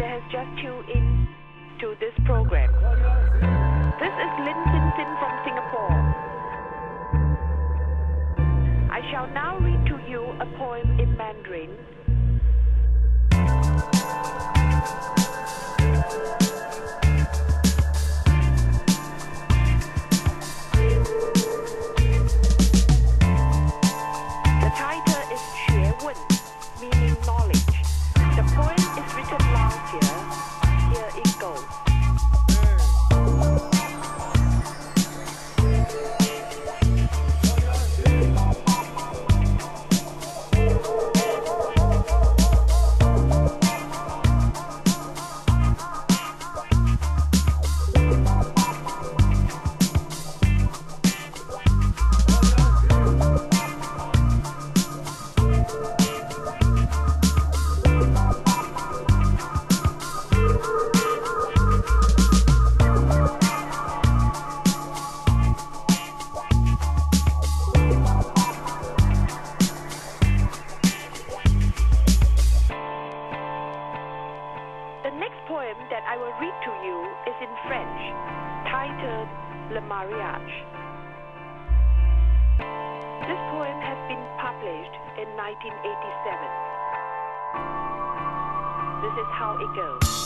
that has just tuned in to this program. This is Lin Sin Sin from Singapore. I shall now read to you a poem in Mandarin. The title is 学问 meaning knowledge. Year. Here it goes. Le Mariage. This poem has been published in 1987. This is how it goes.